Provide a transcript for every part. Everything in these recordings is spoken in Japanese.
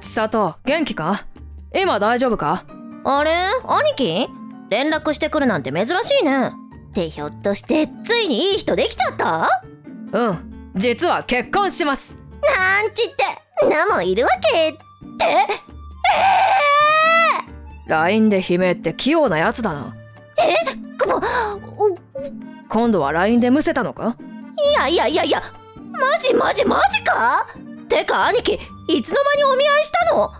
千里元気か？今大丈夫か？あれ？兄貴？連絡してくるなんて珍しいね。ってひょっとしてついにいい人できちゃった？うん実は結婚します。なんちってなもいるわけ？って？えー、LINE で悲鳴って器用なやつだな。え？こ今度は LINE でむせたのか？いやいやいやいやマジマジマジか？てか兄貴いつの間にお見合いしたの？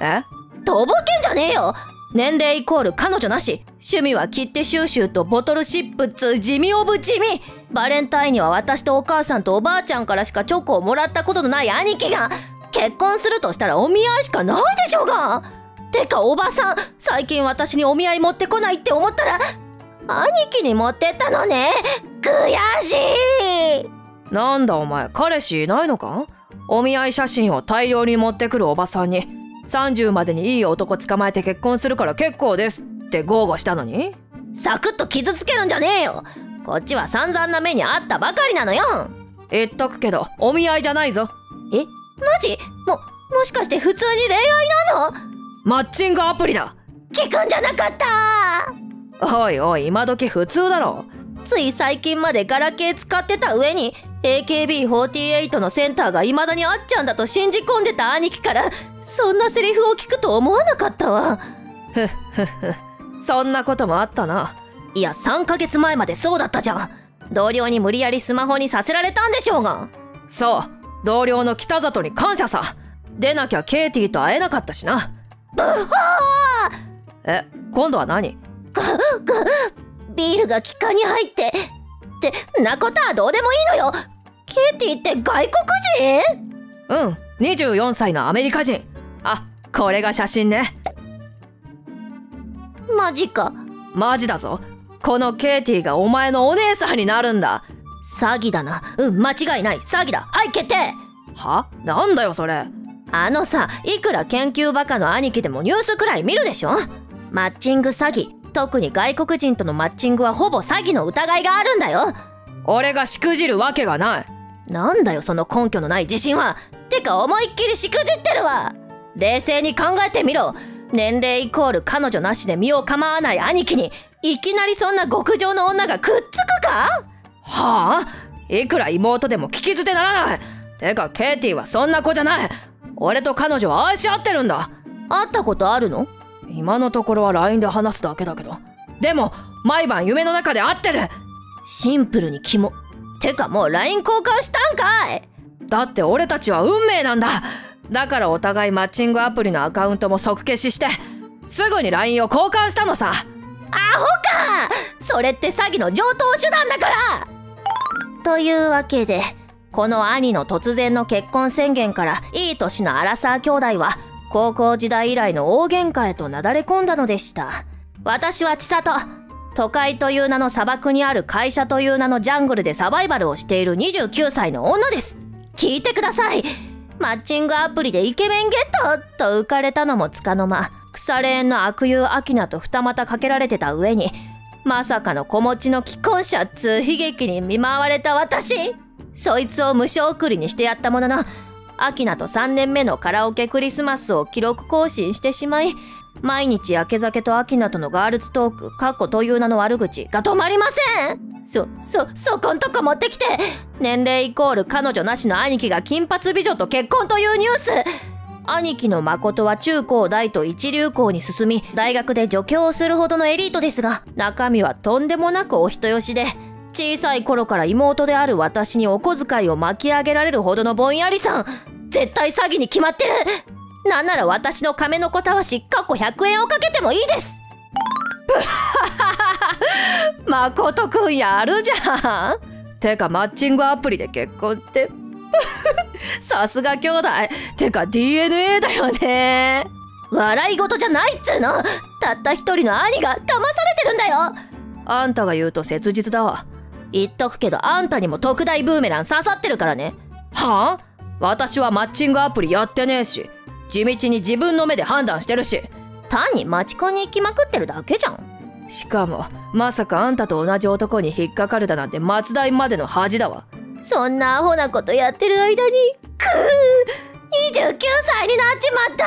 え？とぼけんじゃねえよ。年齢イコール彼女なし。趣味は切手収集とボトルシップつ地味オブ地味。バレンタインには私とお母さんとおばあちゃんからしかチョコをもらったことのない兄貴が結婚するとしたらお見合いしかないでしょうが。てかおばさん最近私にお見合い持ってこないって思ったら兄貴に持ってったのね。悔しい。なんだお前彼氏いないのか？お見合い写真を大量に持ってくるおばさんに30までにいい男捕まえて結婚するから結構ですって豪語したのに。サクッと傷つけるんじゃねえよ。こっちは散々な目にあったばかりなのよ。言っとくけどお見合いじゃないぞ。え？マジ？ももしかして普通に恋愛なの？マッチングアプリだ。聞くんじゃなかった。おいおい今時普通だろ。つい最近までガラケー使ってた上に AKB48 のセンターが未だにあっちゃんだと信じ込んでた兄貴からそんなセリフを聞くと思わなかったわ。ふっふっふそんなこともあったな。いや3ヶ月前までそうだったじゃん。同僚に無理やりスマホにさせられたんでしょうが。そう。同僚の北里に感謝さ。出なきゃケイティと会えなかったしな。ブッホー！え今度は何？ビールが気管に入ってってなことはどうでもいいのよケイティって外国人うん24歳のアメリカ人。あこれが写真ね。マジか。マジだぞ。このケイティがお前のお姉さんになるんだ。詐欺だな。うん間違いない。詐欺だ。はい決定。は？なんだよそれ。あのさいくら研究バカの兄貴でもニュースくらい見るでしょ？マッチング詐欺。特に外国人とのマッチングはほぼ詐欺の疑いがあるんだよ。俺がしくじるわけがないなんだよその根拠のない自信は。てか思いっきりしくじってるわ。冷静に考えてみろ。年齢イコール彼女なしで身を構わない兄貴にいきなりそんな極上の女がくっつくか？はあ？いくら妹でも聞き捨てならない。てかケイティはそんな子じゃない。俺と彼女は愛し合ってるんだ。会ったことあるの？今のところは LINE で話すだけだけど。でも毎晩夢の中で会ってる。シンプルにキモてかもう LINE 交換したんかい。だって俺たちは運命なんだ。だからお互いマッチングアプリのアカウントも即消ししてすぐに LINE を交換したのさ。アホか。それって詐欺の上等手段だから。というわけでこの兄の突然の結婚宣言からいい年のアラサー兄弟は高校時代以来の大喧嘩へとなだれ込んだのでした。私は千里都会という名の砂漠にある会社という名のジャングルでサバイバルをしている29歳の女です。聞いてください。マッチングアプリでイケメンゲットと浮かれたのもつかの間腐れ縁の悪友アキナと二股かけられてた上にまさかの子持ちの既婚者っつう悲劇に見舞われた私。そいつを無償送りにしてやったもののアキナと3年目のカラオケクリスマスを記録更新してしまい毎日焼け酒とアキナとのガールズトーク、かっこという名の悪口が止まりません。そ、そ、そこんとこ持ってきて。年齢イコール彼女なしの兄貴が金髪美女と結婚というニュース。兄貴の誠は中高大と一流校に進み、大学で助教をするほどのエリートですが、中身はとんでもなくお人よしで、小さい頃から妹である私にお小遣いを巻き上げられるほどのぼんやりさん。絶対詐欺に決まってる。なんなら私の亀の子たわし過去100円をかけてもいいです。誠くんやるじゃん。てかマッチングアプリで結婚って。さすが兄弟。てか DNA だよね。笑い事じゃないっつうの。たった一人の兄が騙されてるんだよ。あんたが言うと切実だわ。言っとくけどあんたにも特大ブーメラン刺さってるからね。はあ？私はマッチングアプリやってねえし地道に自分の目で判断してるし単にマチコンに行きまくってるだけじゃん。しかもまさかあんたと同じ男に引っかかるだなんて松代までの恥だわ。そんなアホなことやってる間にくー歳になっちまった。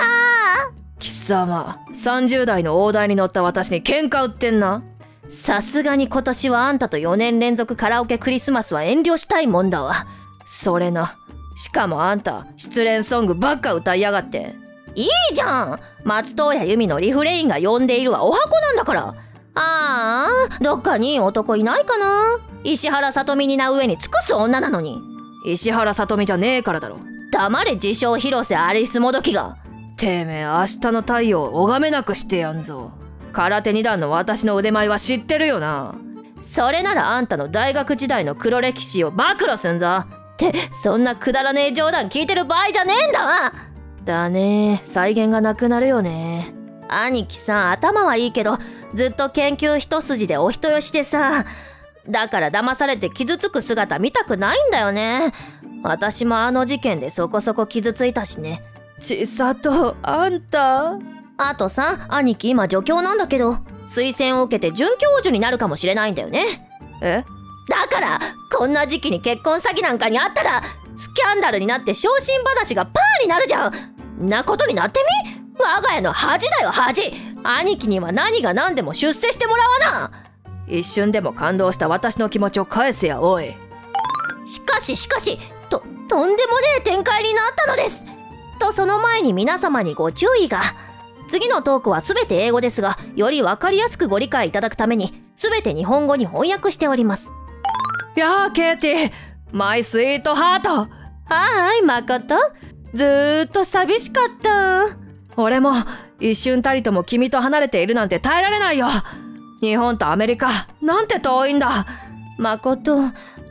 貴様30代の大台に乗った私に喧嘩売ってんな。さすがに今年はあんたと4年連続カラオケクリスマスは遠慮したいもんだわ。それなしかもあんた失恋ソングばっか歌いやがって。いいじゃん。松任谷由実のリフレインが呼んでいるはお箱なんだから。ああどっかに男いないかな。石原さとみにな上に尽くす女なのに。石原さとみじゃねえからだろ。黙れ自称広瀬アリスもどきが。てめえ明日の太陽を拝めなくしてやんぞ。空手二段の私の腕前は知ってるよな。それならあんたの大学時代の黒歴史を暴露すんぞってそんなくだらねえ冗談聞いてる場合じゃねえんだわ。だね。再現がなくなるよね。兄貴さん頭はいいけどずっと研究一筋でお人よしでさ。だから騙されて傷つく姿見たくないんだよね。私もあの事件でそこそこ傷ついたしね。千里あんた？あとさ兄貴今助教なんだけど推薦を受けて准教授になるかもしれないんだよね。え？だからこんな時期に結婚詐欺なんかにあったらスキャンダルになって昇進話がパーになるじゃん。なことになってみ？我が家の恥だよ恥。兄貴には何が何でも出世してもらわな。一瞬でも感動した私の気持ちを返せやおい。しかししかしととんでもねえ展開になったのです。とその前に皆様にご注意が。次のトークは全て英語ですがより分かりやすくご理解いただくために全て日本語に翻訳しております。やあケイティマイスイートハートはーい誠。ずーっと寂しかった。俺も一瞬たりとも君と離れているなんて耐えられないよ。日本とアメリカ。なんて遠いんだ。誠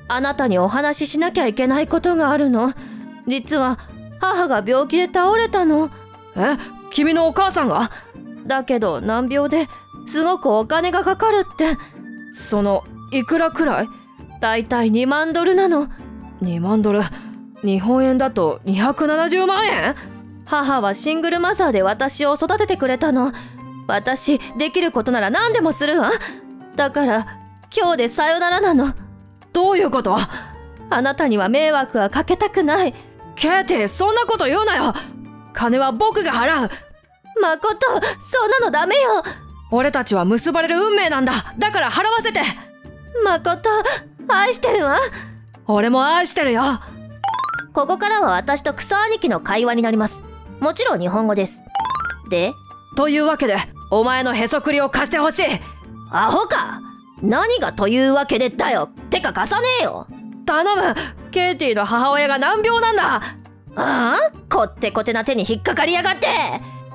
あなたにお話ししなきゃいけないことがあるの？実は母が病気で倒れたの。え？君のお母さんが？だけど難病ですごくお金がかかるって。そのいくらくらい？だいたい2万ドルなの。2万ドル？日本円だと270万円？母はシングルマザーで私を育ててくれたの。私できることなら何でもするわ。だから今日でさよならなの。どういうこと？あなたには迷惑はかけたくない。ケイティそんなこと言うなよ！金は僕が払う！誠そんなのダメよ。俺たちは結ばれる運命なんだ。だから払わせて！誠愛してるわ。俺も愛してるよ。ここからは私とクソ兄貴の会話になります。もちろん日本語です。で？というわけでお前のへそくりを貸してほしい。アホか。何がというわけでだよ。てか貸さねえよ。頼む。ケイティの母親が難病なんだ。ああ？こってこてな手に引っかかりやがって。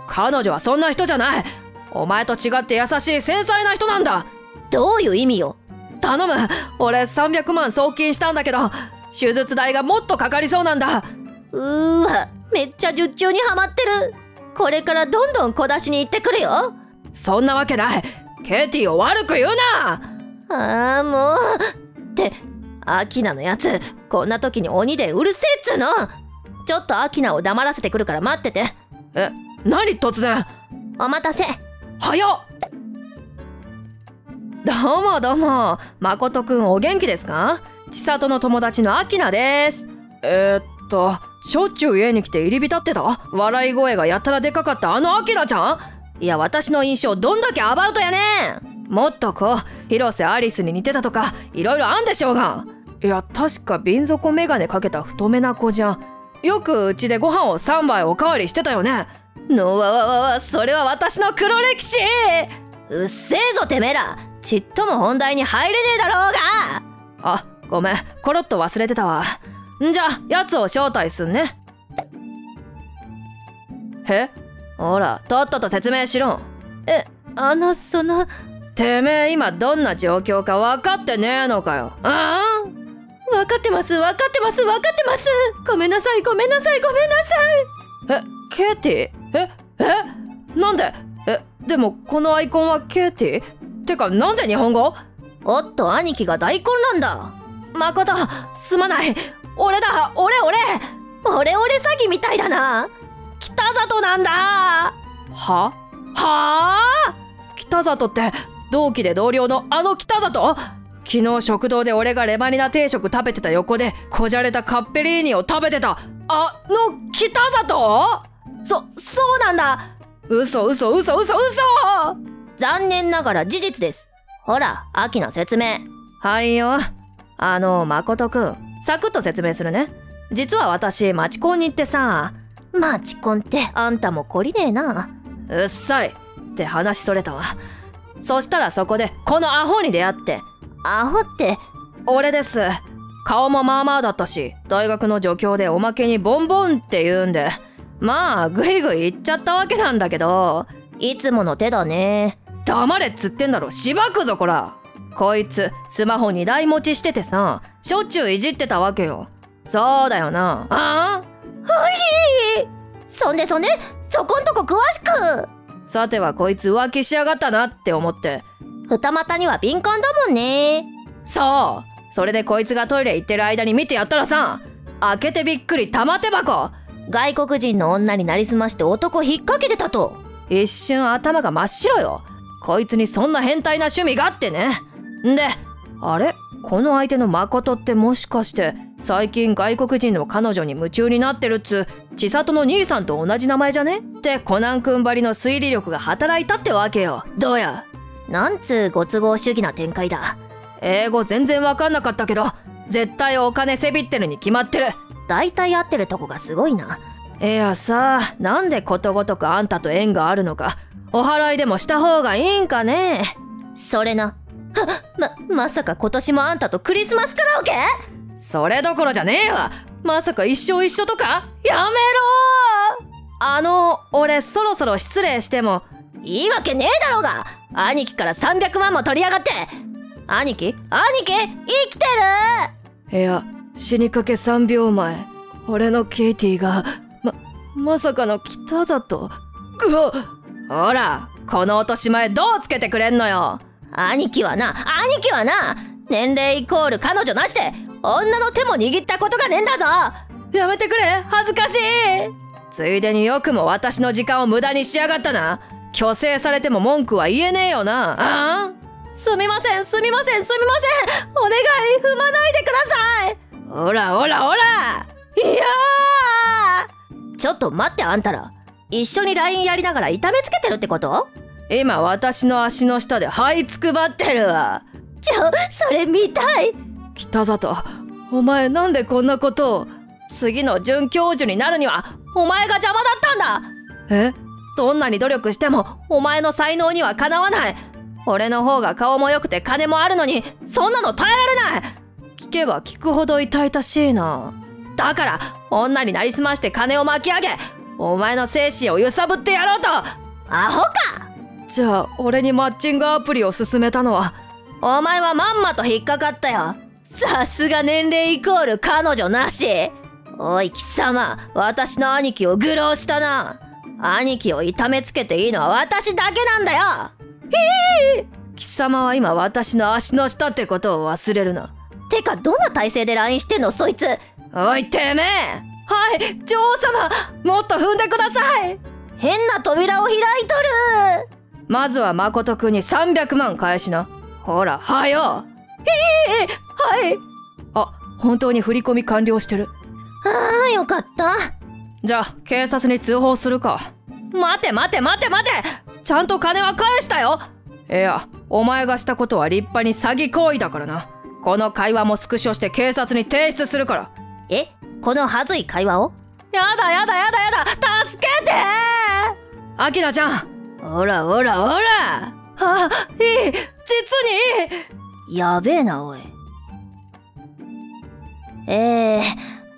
彼女はそんな人じゃない。お前と違って優しい繊細な人なんだ。どういう意味よ頼む。俺300万送金したんだけど手術代がもっとかかりそうなんだ。うーわめっちゃ術中にはまってる。これからどんどん小出しに行ってくるよ。そんなわけない。ケイティを悪く言うな。ああもう。ってアキナのやつこんな時に鬼でうるせえっつうの。ちょっとアキナを黙らせてくるから待ってて。え何突然？お待たせ。早っどうもどうも誠くんお元気ですか？千里の友達のアキナです。えー、っとしょっちゅう家に来て入り浸ってた？笑い声がやたらでかかったあのアキナちゃん？いや私の印象どんだけアバウトやねん！もっとこう広瀬アリスに似てたとかいろいろあんでしょうが。いや確か瓶底メガネかけた太めな子じゃん。よくうちでご飯を3杯おかわりしてたよね。のわわわわそれは私の黒歴史！うっせえぞてめえら！ちっとも本題に入れねえだろうが。あごめん。コロッと忘れてたわ。んじゃやつを招待すんね。えほらとっとと説明しろ。えあのそのてめえ今どんな状況か分かってねえのかよ。ああ？分かってます分かってます分かってます。ごめんなさいごめんなさいごめんなさい。えケイティええ？なんで？えでもこのアイコンはケイティてかなんで日本語？おっと兄貴が大混乱だ。誠すまない。俺だ。俺俺。俺俺詐欺みたいだな。北里なんだ。は？は？あ北里って同期で同僚のあの北里？昨日食堂で俺がレバニラ定食食べてた横でこじゃれたカッペリーニを食べてた。ああの北里？そそうなんだ。嘘嘘嘘嘘嘘残念ながら事実です。ほら秋の説明。はいよ。あの誠くんサクッと説明するね。実は私マチコンに行ってさ。マチコンって？あんたも懲りねえな。うっさい。って話それたわ。そしたらそこでこのアホに出会って。アホって？俺です。顔もまあまあだったし大学の助教でおまけにボンボンって言うんで。まあグイグイ言っちゃったわけなんだけど。いつもの手だね黙れっつってんだろ。しばくぞこら。こいつスマホ2台持ちしててさしょっちゅういじってたわけよ。そうだよな。あ？はい。そんでそんでそこんとこ詳しく。さてはこいつ浮気しやがったなって思って。二股には敏感だもんね。そう。それでこいつがトイレ行ってる間に見てやったらさ開けてびっくり玉手箱。外国人の女になりすまして男引っ掛けてたと。一瞬頭が真っ白よこいつにそんな変態な趣味があってね。んであれ？この相手の誠ってもしかして最近外国人の彼女に夢中になってるっつ千里の兄さんと同じ名前じゃね？ってコナン君ばりの推理力が働いたってわけよ。どうや？なんつうご都合主義な展開だ。英語全然わかんなかったけど絶対お金せびってるに決まってる。大体合ってるとこがすごいな。いやさなんでことごとくあんたと縁があるのかお祓いでもした方がいいんかね？それな。ままさか今年もあんたとクリスマスカラオケ？それどころじゃねえわ。まさか一生一緒とか？やめろ！あの俺そろそろ失礼しても。いいわけねえだろうが！兄貴から300万も取りやがって！兄貴？兄貴？生きてる！いや死にかけ3秒前。俺のケイティがままさかの北里。うわほらこの落とし前どうつけてくれんのよ。兄貴はな兄貴はな年齢イコール彼女なしで女の手も握ったことがねえんだぞ。やめてくれ恥ずかしい。ついでによくも私の時間を無駄にしやがったな。虚勢されても文句は言えねえよな。あすみませんすみませんすみません。お願い踏まないでください。ほらほらほら。いやちょっと待ってあんたら一緒に LINE やりながら痛めつけてるってこと？今私の足の下で這いつくばってるわ。ちょそれ見たい？北里お前なんでこんなことを？次の准教授になるにはお前が邪魔だったんだ！え？どんなに努力してもお前の才能にはかなわない。俺の方が顔も良くて金もあるのにそんなの耐えられない！聞けば聞くほど痛々しいな。だから女になりすまして金を巻き上げお前の精神を揺さぶってやろうと。アホか。じゃあ俺にマッチングアプリを勧めたのは？お前はまんまと引っかかったよ。さすが年齢イコール彼女なし。おい貴様私の兄貴を愚弄したな。兄貴を痛めつけていいのは私だけなんだよ。ひい貴様は今私の足の下ってことを忘れるな。てかどんな体勢で LINE してんのそいつ。おいてめえはい女王様もっと踏んでください。変な扉を開いとる。まずは誠くんに300万返しな。ほらはよ。へえはい。あ本当に振り込み完了してる。ああよかった。じゃあ警察に通報するか。待て待て待て待て。ちゃんと金は返したよ。いやお前がしたことは立派に詐欺行為だからな。この会話もスクショして警察に提出するから。え？このはずい会話を。やだやだやだやだ。助けて！アキナちゃん。ほらほらほら。あいい。実にやべえなおい。えー、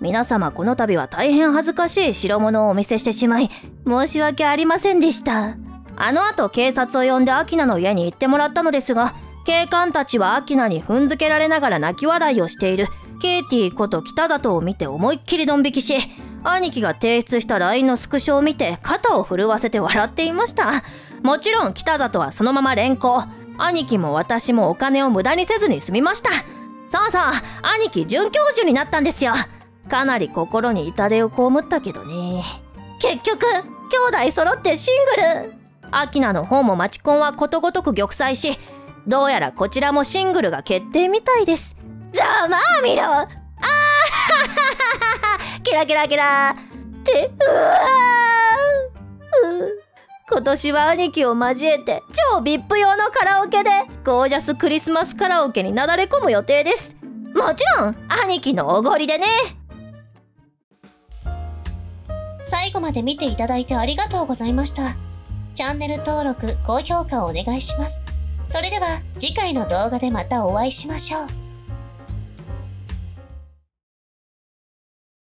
皆様この度は大変恥ずかしい代物をお見せしてしまい申し訳ありませんでした。あの後警察を呼んでアキナの家に行ってもらったのですが警官たちはアキナに踏んづけられながら泣き笑いをしているケイティこと北里を見て思いっきりドン引きし兄貴が提出した LINE のスクショを見て肩を震わせて笑っていました。もちろん北里はそのまま連行。兄貴も私もお金を無駄にせずに済みました。そうそう兄貴准教授になったんですよ。かなり心に痛手を被ったけどね。結局兄弟揃ってシングル。アキナの方もマチコンはことごとく玉砕しどうやらこちらもシングルが決定みたいです。ざまあみろあーゲラゲラゲラってうわー。う今年は兄貴を交えて超 VIP 用のカラオケでゴージャスクリスマスカラオケになだれ込む予定です。もちろん兄貴のおごりでね。最後まで見ていただいてありがとうございました。チャンネル登録高評価をお願いします。それでは次回の動画でまたお会いしましょう。